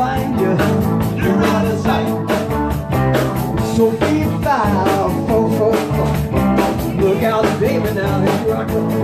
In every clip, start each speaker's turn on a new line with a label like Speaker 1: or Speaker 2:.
Speaker 1: find you. You're out of
Speaker 2: sight.
Speaker 1: So be foul. Oh, oh, oh. Look out, baby, now. you're rockin'.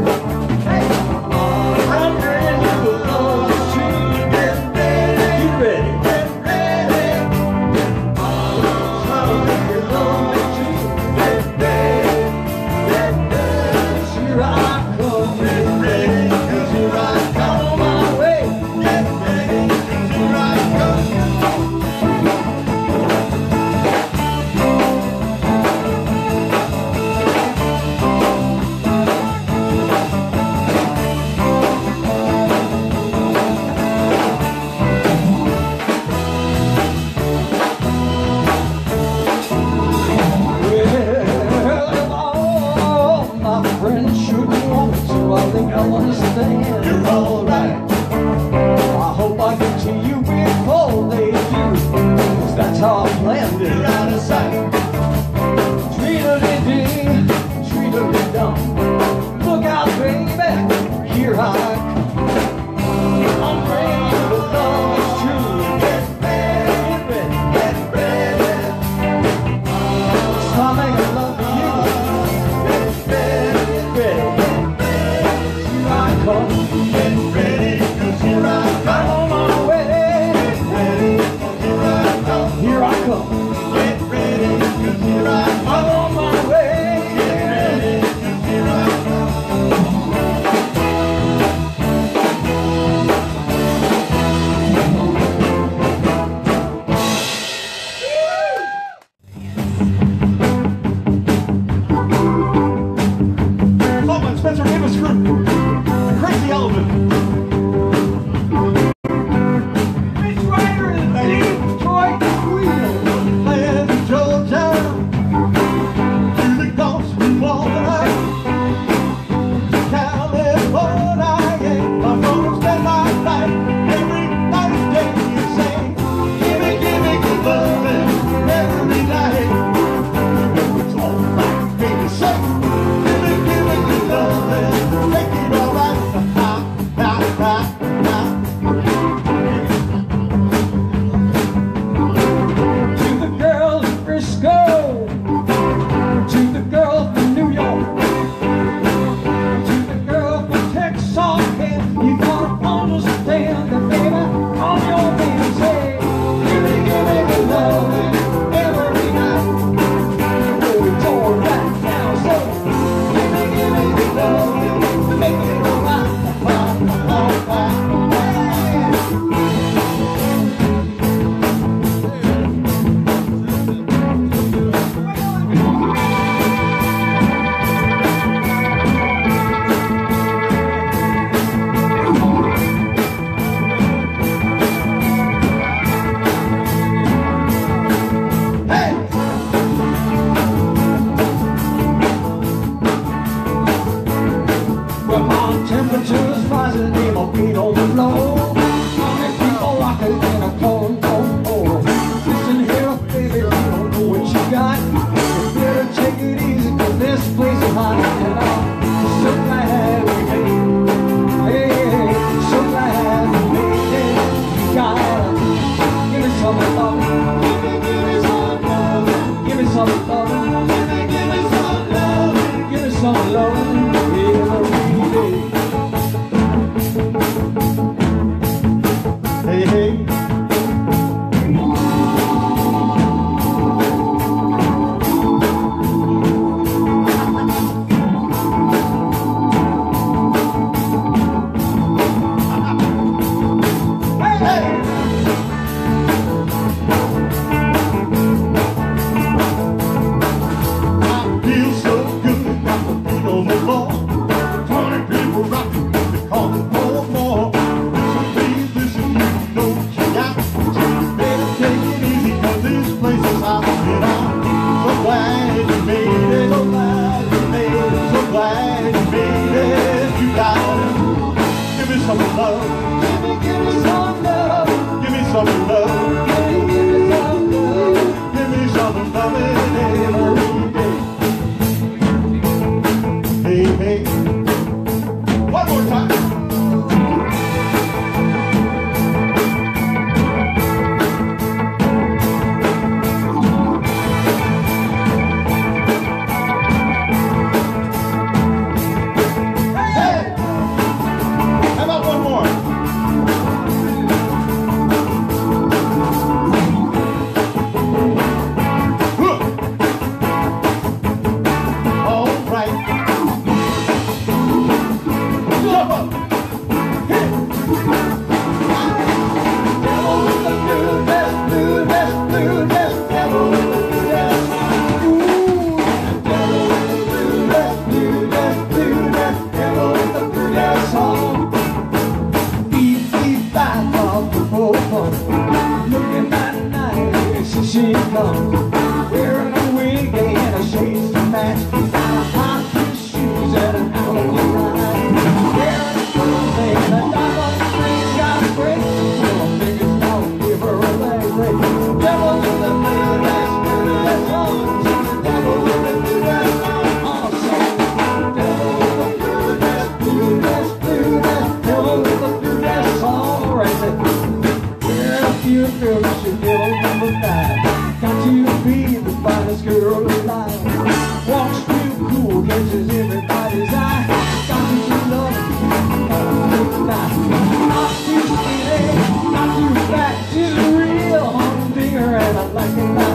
Speaker 1: 哥。all concrete overflow. And people walking in a cold, cold, cold. Listen here, baby, you don't know what you got. You better take it easy, cause this place is hot. And I'm so glad we made it. Hey, so glad we made it. You gotta Give me some love. Give me some love. Give me some love. Give me some love. Give me some love. Look at that night, she's gone. rising.